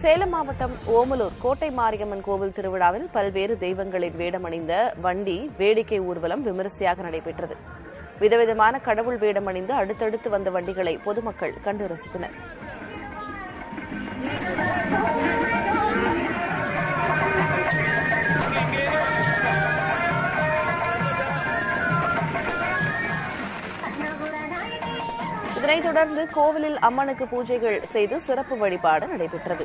சேலம் மாவட்டம் ஓமலூர் கோட்டை மாரியம்மன் கோவில் திருவிழாவில் பல்வேறு தெய்வங்களின் வேடமணிந்த வண்டி வேடிக்கை ஊர்வலம் விமரிசையாக நடைபெற்றது. விதவிதமான கடவுள் வேடமணிந்து அடுத்தடுத்து வந்த வண்டிகளை பொதுமக்கள் கண்டு ரசித்தனா் இதனைத் தொடர்ந்து கோவிலில் அம்மனுக்கு பூஜைகள் செய்து சிறப்பு வழிபாடு நடைபெற்றது.